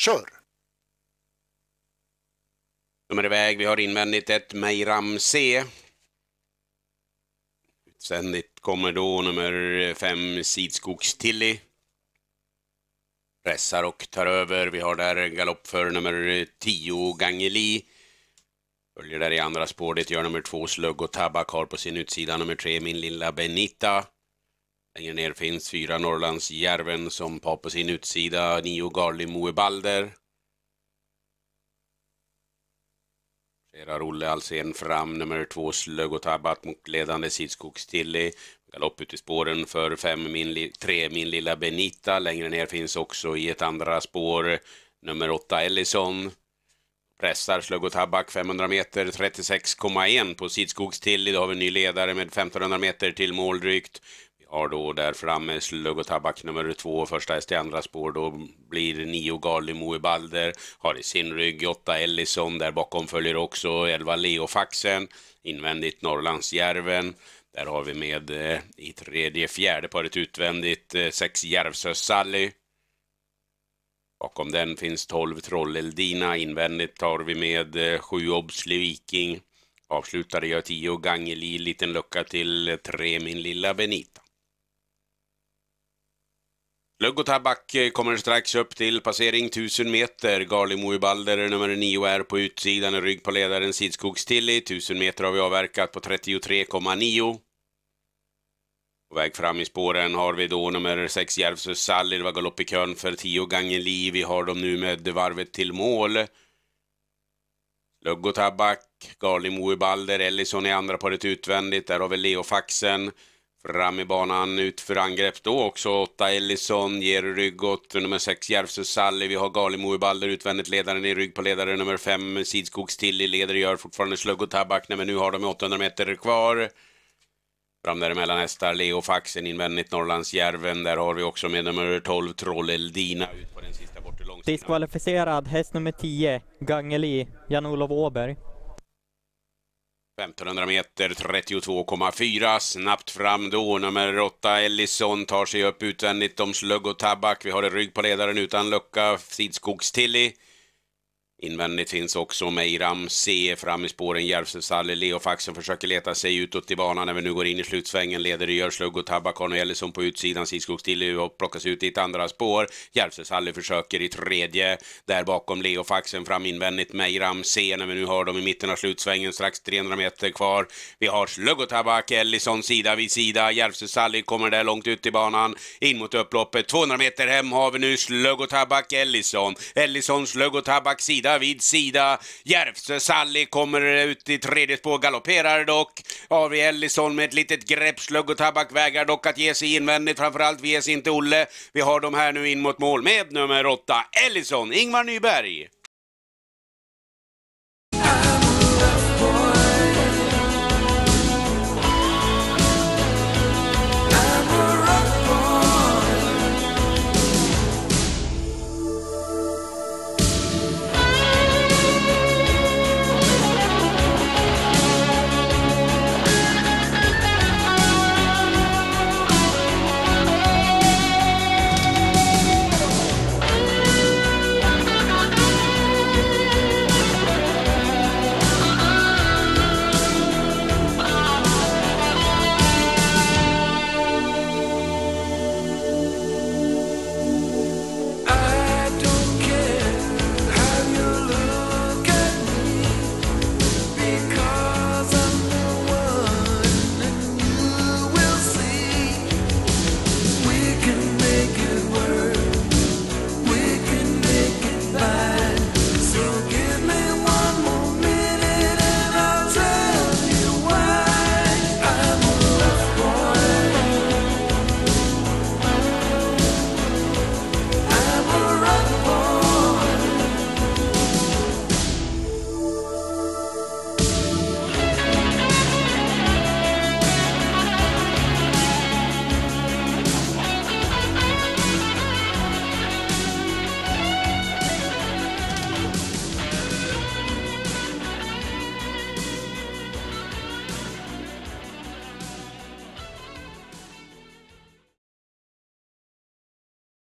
Kör! Nummer iväg, vi har invändigt ett Meiram C. Utvändigt kommer då nummer fem Sidskogs Tilly. Pressar och tar över. Vi har där galopp för nummer 10 Gangeli. Följer där i andra spåret gör nummer två Slugg och Tabak har på sin utsida nummer tre Min lilla Benita. Längre ner finns fyra Norrlandsjärven som har på sin utsida nio Garli Moebalder. Marscherar Olle Alsen fram, nummer två Slugg och Tabak mot ledande Sidskogstilli. Galopp ut i spåren för fem, min, tre Min lilla Benita. Längre ner finns också i ett andra spår nummer åtta Ellison. Pressar Slugg och Tabak 500 meter 36,1 på Sidskogstilli. Då har vi en ny ledare med 1500 meter till mål drygt. Har då där framme Slugg och Tabak nummer två, första häst i andra spår. Då blir nio Galimo i Balder. Har i sin rygg åtta Ellison. Där bakom följer också elva Leo Faxen. Invändigt Norrlandsjärven. Där har vi med eh, i tredje, fjärde paret utvändigt eh, sex Järvsö Sally. Bakom den finns 12 Trolleldina. Invändigt tar vi med eh, 7 Obsli Viking. Avslutade jag 10 Gangeli. Liten lucka till eh, 3 Min lilla Benita. Lugg och Tabak eh, kommer strax upp till passering 1000 meter. Garlimo i Balder nummer 9 är på utsidan. Rygg på ledaren Sidskogs Tilly. 1000 meter har vi avverkat på 33,9. På väg fram i spåren har vi då nummer 6 Järvsö Sally. Det var galopp i kön för 10 gånger liv. Vi har dem nu med varvet till mål. Lugg och Tabak, Garlimo i Balder, Ellison i andra paret utvändigt. Där har vi Leo Faxen. Fram i banan ut för angrepp då också. 8 Ellison ger rygg åt nummer 6 Järvsö Sally. Vi har Galimo i Balder utvändigt ledaren i rygg på ledare nummer 5 Sidskogs Tilly. Leder gör fortfarande Slugg och Tabak. Nej, men nu har de 800 meter kvar. Fram däremellan hästar Leo Faxen invändigt Norrlandsjärven. Där har vi också med nummer 12 Trolleldina ut på den sista bortre långsidan. Diskvalificerad häst nummer 10, Gangeli, Jan-Olof Åberg. 1500 meter 32,4. Snabbt fram då. Nummer 8 Ellison tar sig upp utvändigt om slugg och tabak. Vi har en rygg på ledaren utan lucka. Sidskogs Tilly. Invändigt finns också Meiram C fram i spåren. Järvsö Sally, Leo Faxen försöker leta sig utåt i banan när vi nu går in i slutsvängen. Leder i Görslugg och Tabak, Arne Ellison på utsidan. Siskog Tilly och plockas ut i ett andra spår. Järvsö Sally försöker i tredje. Där bakom Leo Faxen fram invändigt Meiram C när vi nu har dem i mitten av slutsvängen. Strax 300 meter kvar. Vi har Slugg och Tabak, Ellison sida vid sida. Järvsö Sally kommer där långt ut i banan. In mot upploppet. 200 meter hem har vi nu Slugg och Tabak, Ellison. Ellison, Slugg och Tabak sida vid sida. Järvsö Sally kommer ut i tredje spår, galopperar dock. Avi Ellison med ett litet grepp, slugg och tabak vägrar dock att ge sig invändigt, framförallt vi ges inte Olle. Vi har dem här nu in mot mål med nummer åtta, Ellison, Ingvar Nyberg.